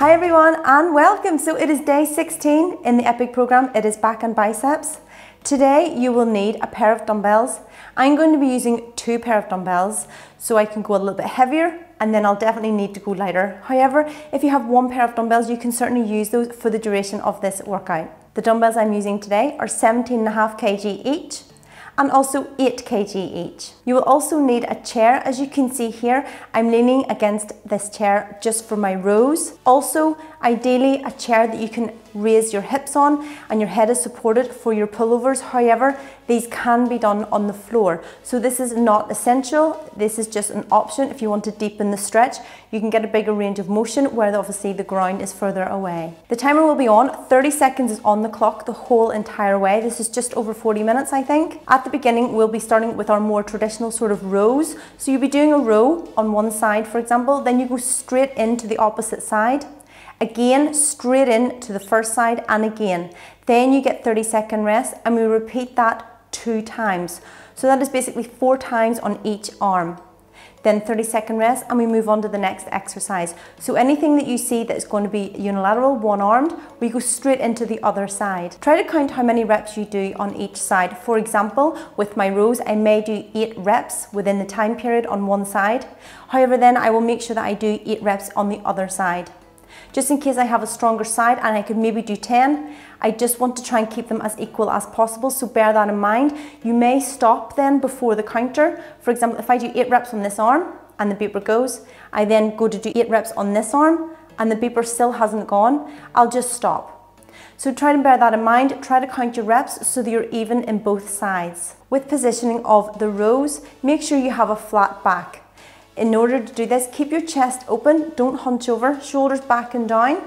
Hi everyone and welcome. So it is day 16 in the EPIC program. It is back and biceps. Today you will need a pair of dumbbells. I'm going to be using two pair of dumbbells so I can go a little bit heavier and then I'll definitely need to go lighter. However, if you have one pair of dumbbells, you can certainly use those for the duration of this workout. The dumbbells I'm using today are 17.5 kg each and also 8 kg each. You will also need a chair. As you can see here, I'm leaning against this chair just for my rows. Also, ideally a chair that you can raise your hips on and your head is supported for your pullovers. However, these can be done on the floor. So this is not essential. This is just an option. If you want to deepen the stretch, you can get a bigger range of motion where obviously the ground is further away. The timer will be on. 30 seconds is on the clock the whole entire way. This is just over 40 minutes, I think. At the beginning, we'll be starting with our more traditional sort of rows. So you'll be doing a row on one side, for example, then you go straight into the opposite side Again, straight in to the first side and again. Then you get 30 second rest and we repeat that two times. So that is basically four times on each arm. Then 30 second rest and we move on to the next exercise. So anything that you see that is going to be unilateral, one armed, we go straight into the other side. Try to count how many reps you do on each side. For example, with my rows, I may do eight reps within the time period on one side. However, then I will make sure that I do eight reps on the other side just in case I have a stronger side and I could maybe do 10. I just want to try and keep them as equal as possible, so bear that in mind. You may stop then before the counter. For example, if I do eight reps on this arm and the beeper goes, I then go to do eight reps on this arm and the beeper still hasn't gone, I'll just stop. So try to bear that in mind, try to count your reps so that you're even in both sides. With positioning of the rows, make sure you have a flat back. In order to do this, keep your chest open, don't hunch over, shoulders back and down,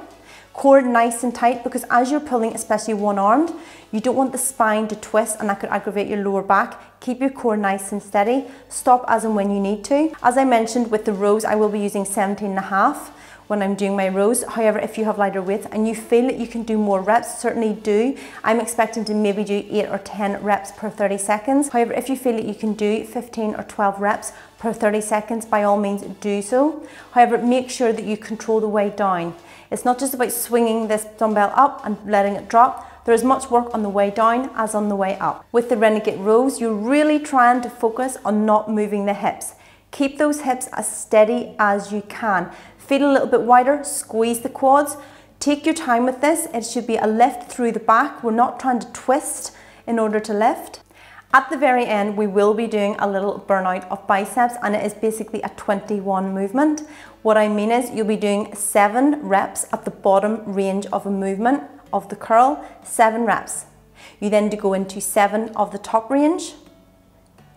core nice and tight because as you're pulling, especially one-armed, you don't want the spine to twist and that could aggravate your lower back. Keep your core nice and steady. Stop as and when you need to. As I mentioned with the rows, I will be using 17 and a half when I'm doing my rows. However, if you have lighter weight and you feel that you can do more reps, certainly do. I'm expecting to maybe do 8 or 10 reps per 30 seconds. However, if you feel that you can do 15 or 12 reps per 30 seconds, by all means do so. However, make sure that you control the weight down. It's not just about swinging this dumbbell up and letting it drop. There is much work on the way down as on the way up. With the Renegade rows, you're really trying to focus on not moving the hips. Keep those hips as steady as you can. Feel a little bit wider, squeeze the quads. Take your time with this. It should be a lift through the back. We're not trying to twist in order to lift. At the very end, we will be doing a little burnout of biceps and it is basically a 21 movement. What I mean is you'll be doing seven reps at the bottom range of a movement of the curl, seven reps. You then go into seven of the top range,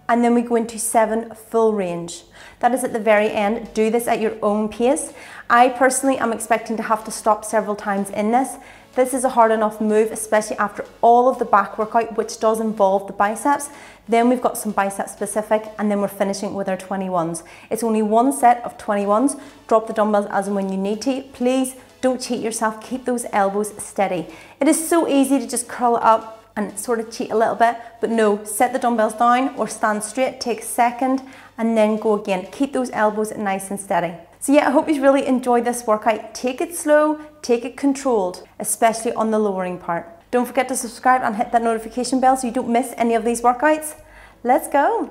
and then we go into seven full range. That is at the very end. Do this at your own pace. I personally am expecting to have to stop several times in this. This is a hard enough move, especially after all of the back workout, which does involve the biceps. Then we've got some bicep specific, and then we're finishing with our 21s. It's only one set of 21s. Drop the dumbbells as and when you need to. Please don't cheat yourself. Keep those elbows steady. It is so easy to just curl up and sort of cheat a little bit, but no, set the dumbbells down or stand straight, take a second, and then go again. Keep those elbows nice and steady. So yeah, I hope you really enjoyed this workout. Take it slow, take it controlled, especially on the lowering part. Don't forget to subscribe and hit that notification bell so you don't miss any of these workouts. Let's go.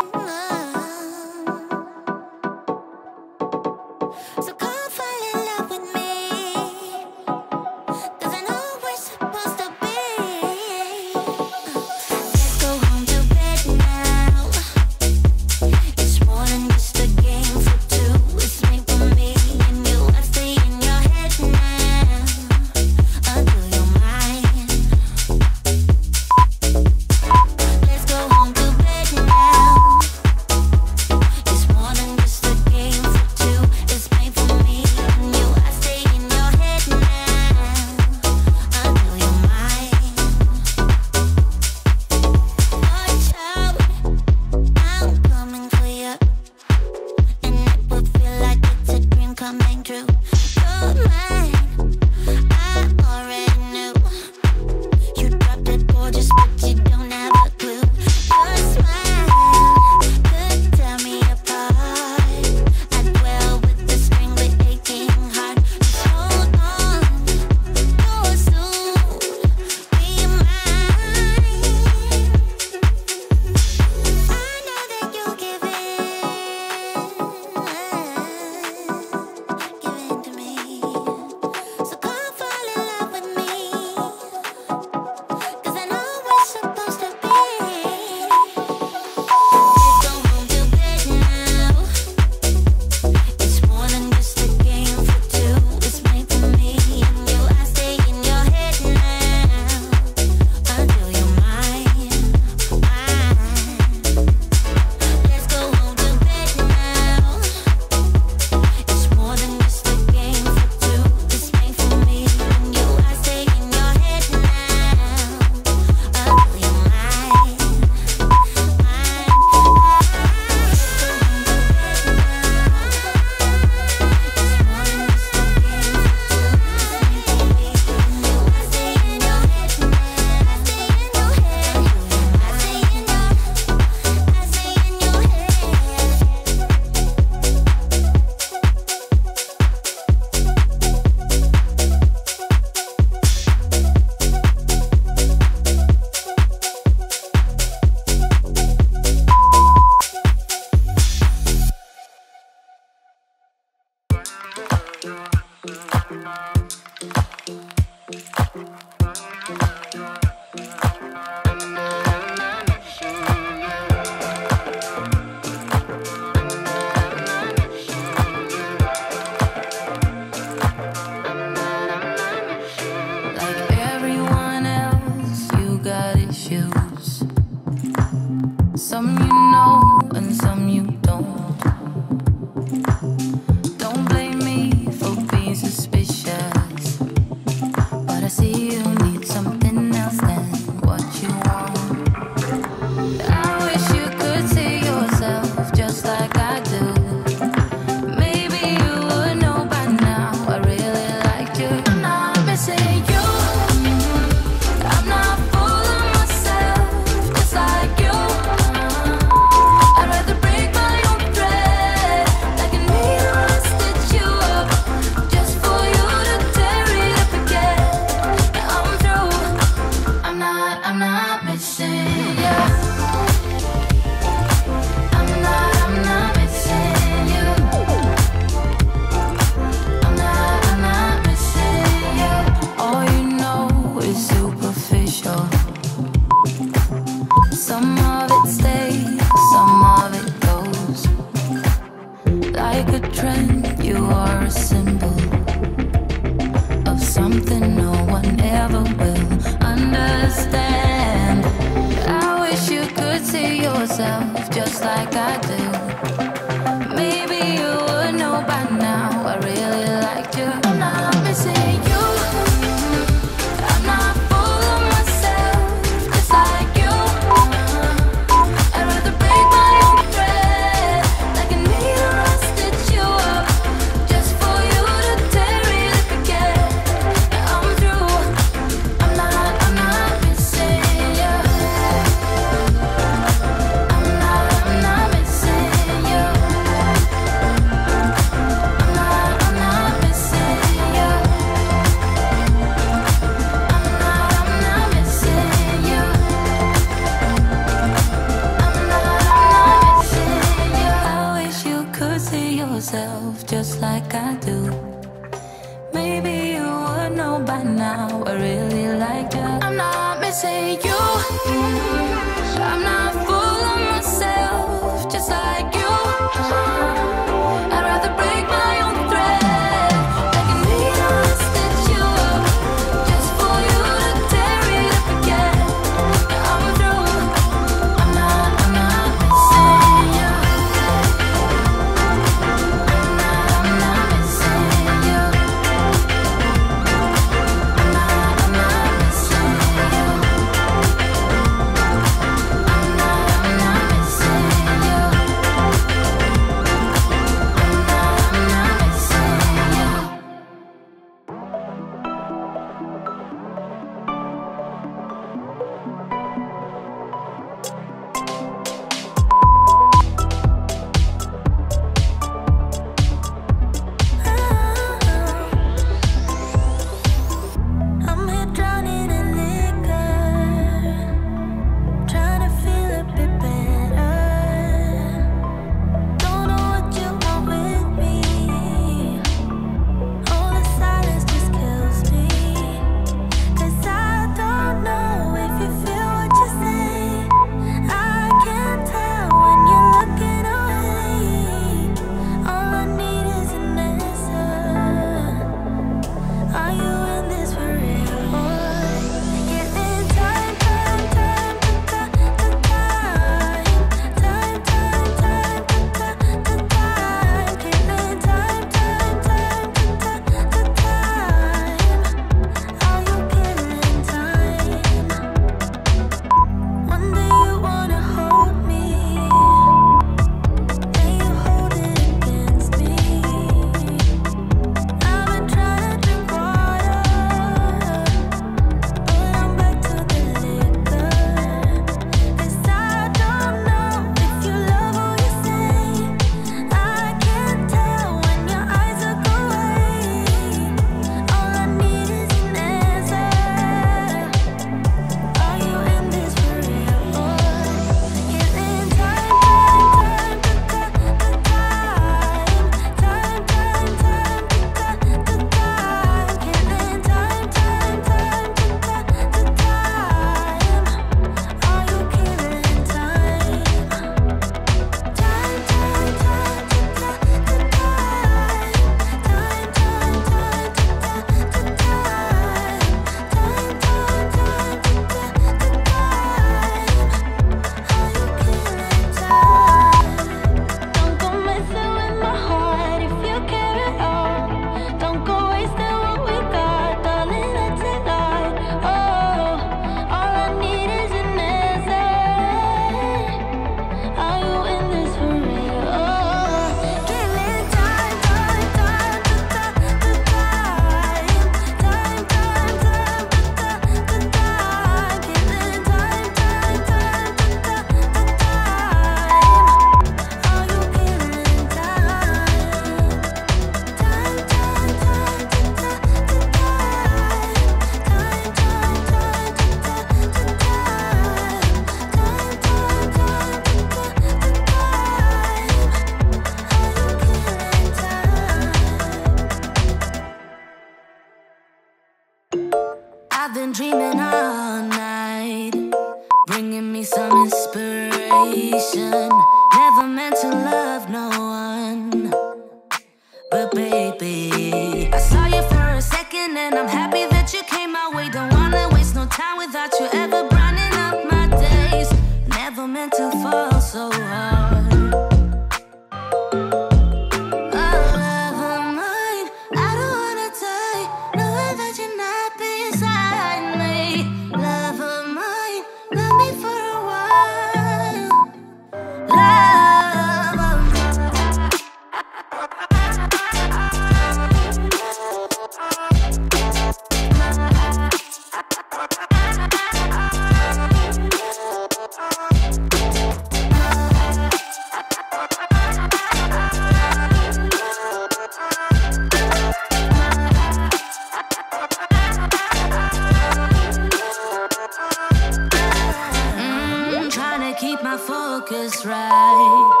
focus right.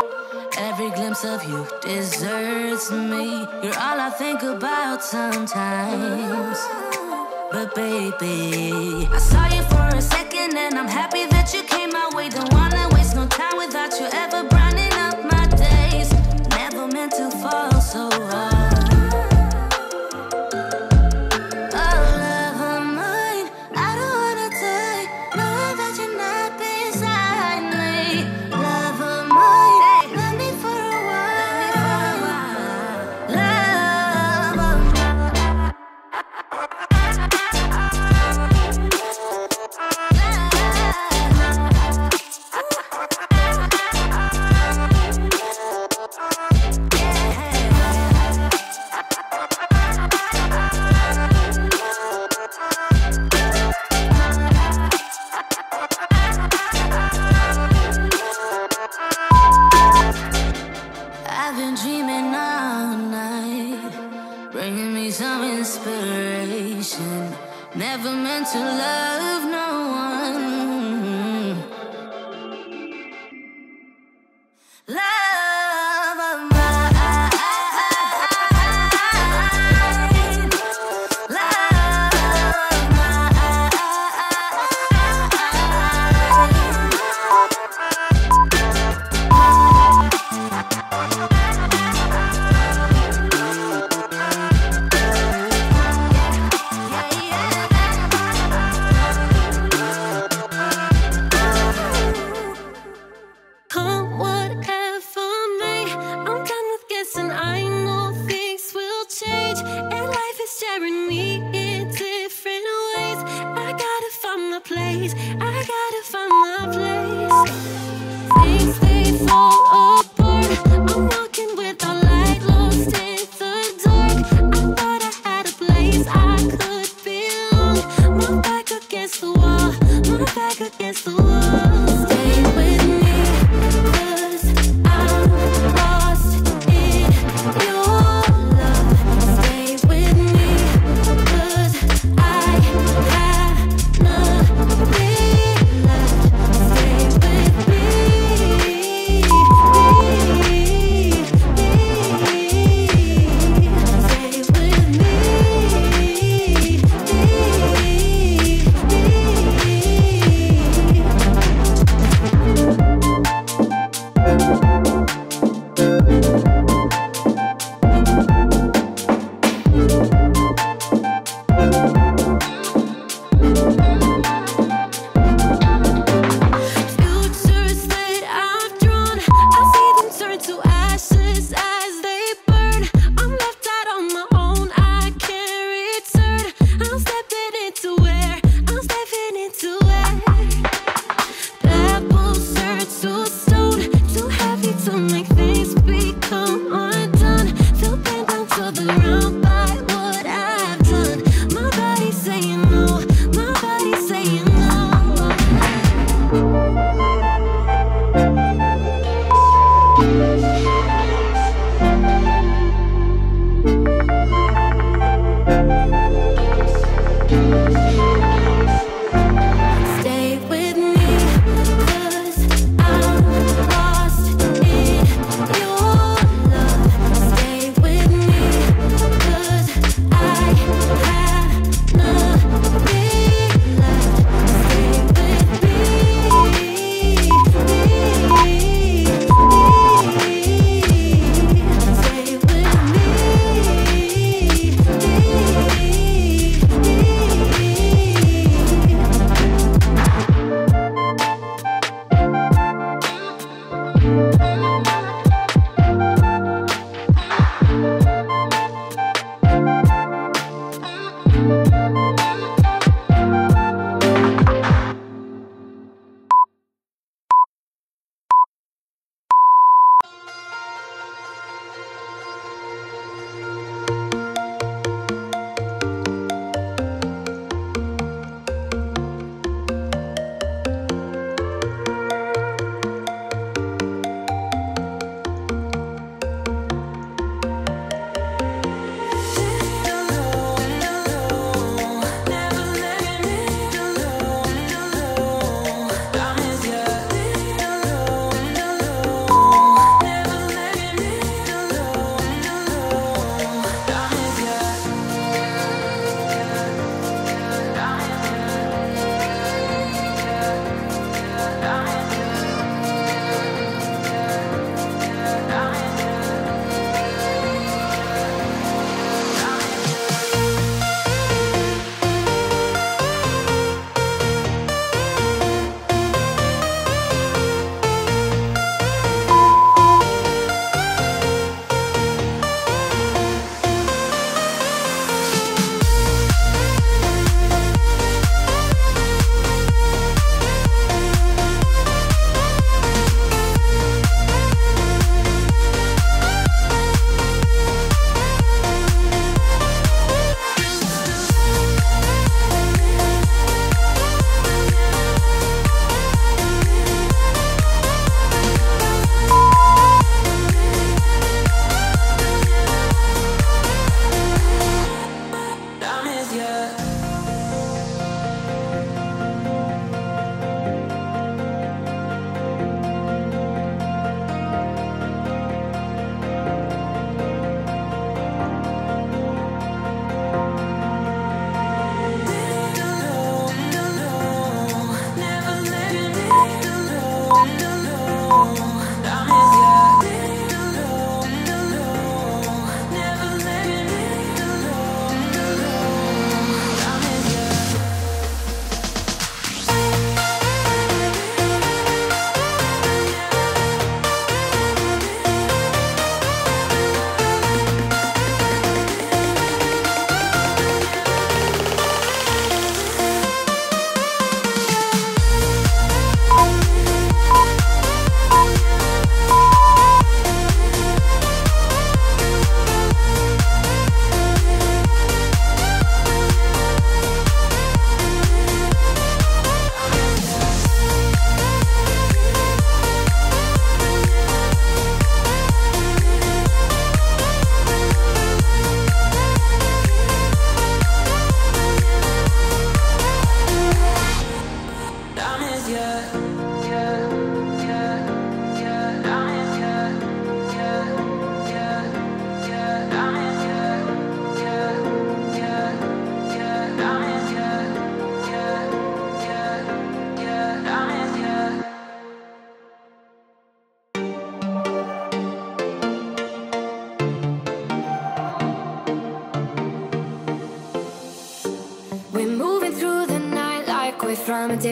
Every glimpse of you deserts me. You're all I think about sometimes. But baby, I saw you for a second and I'm happy that you came my way. Don't wanna waste no time without you ever brightening up my days. Never meant to fall so hard.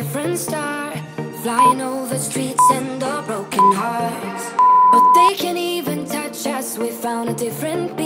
different star Flying over streets and our broken hearts But they can't even touch us We found a different beat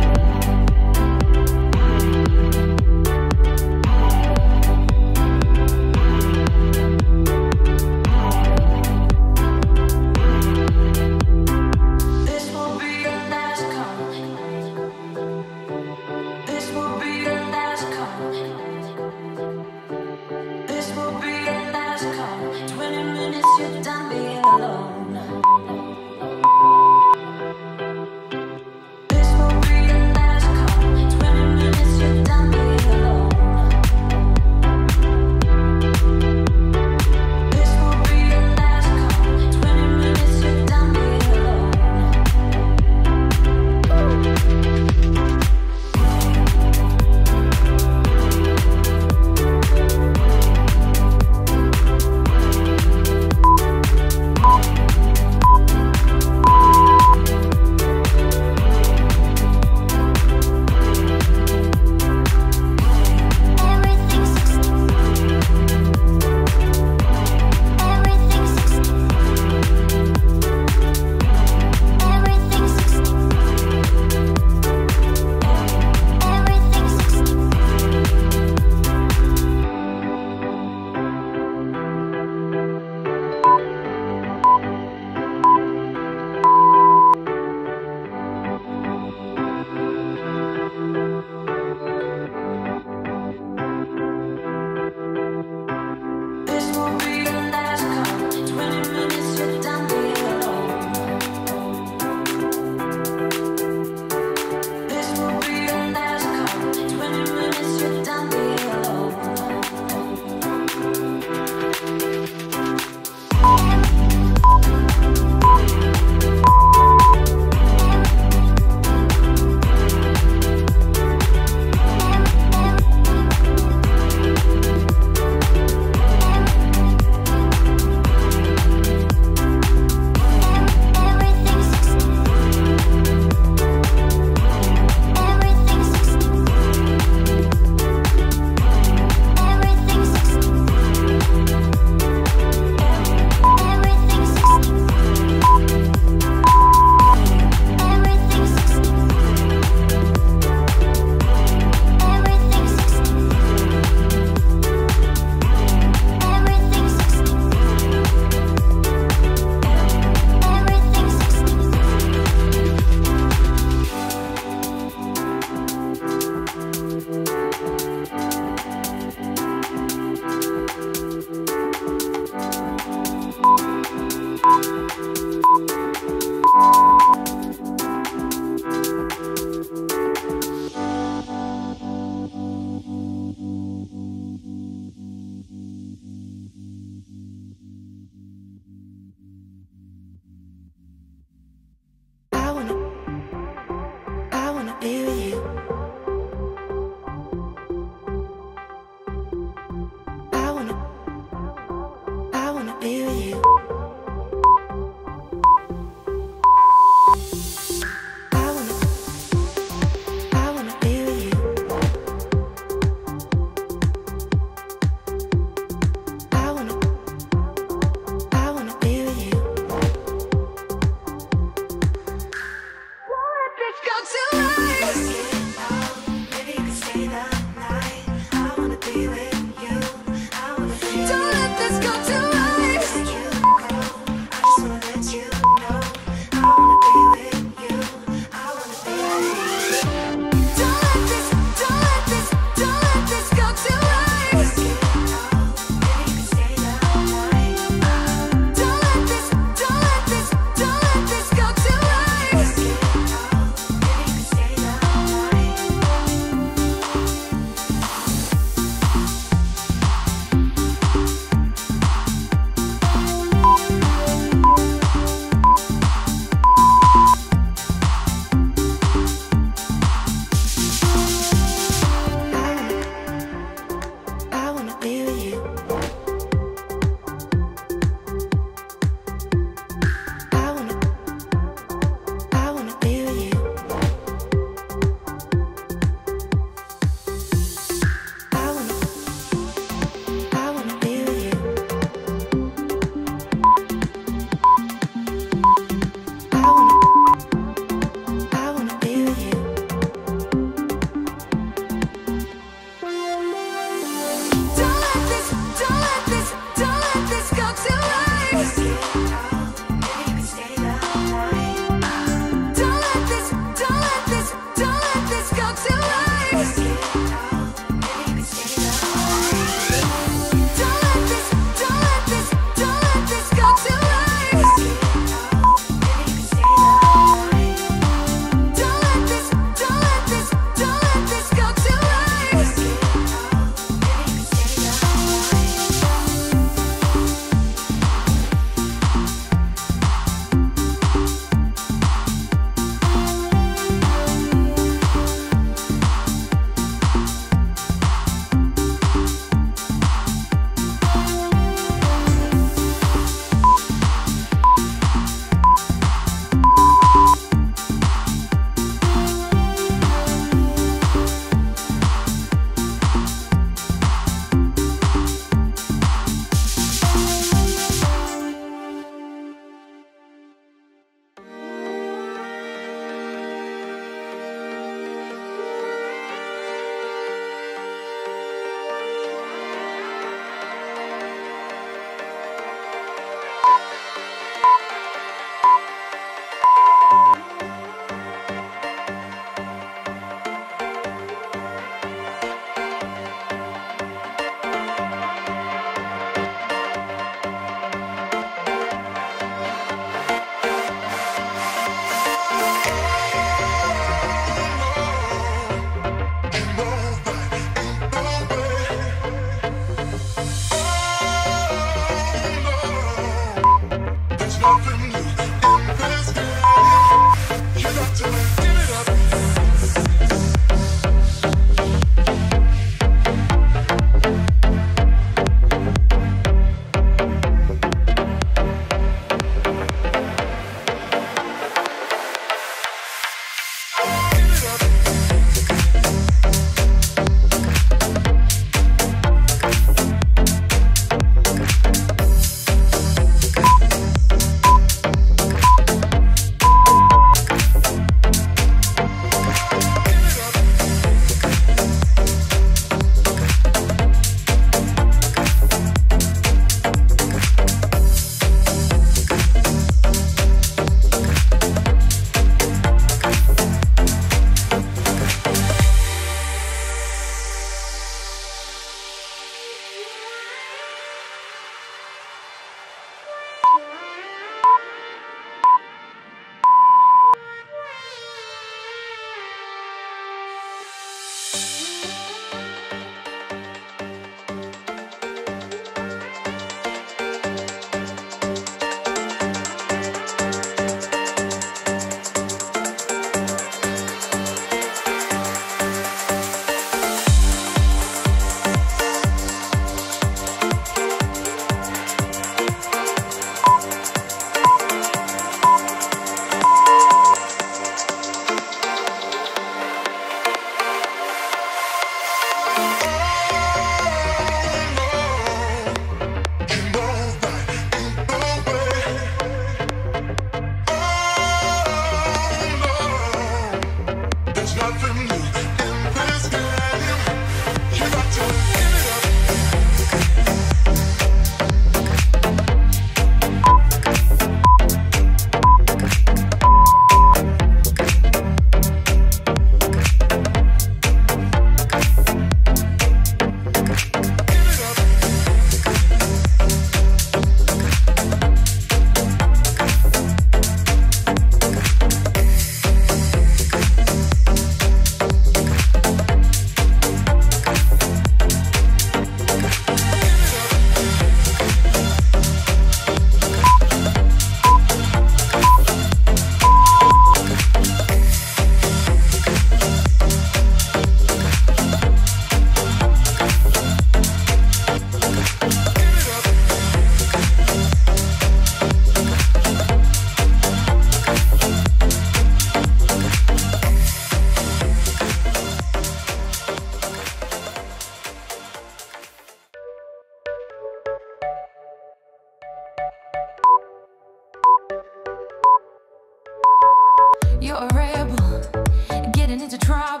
problem.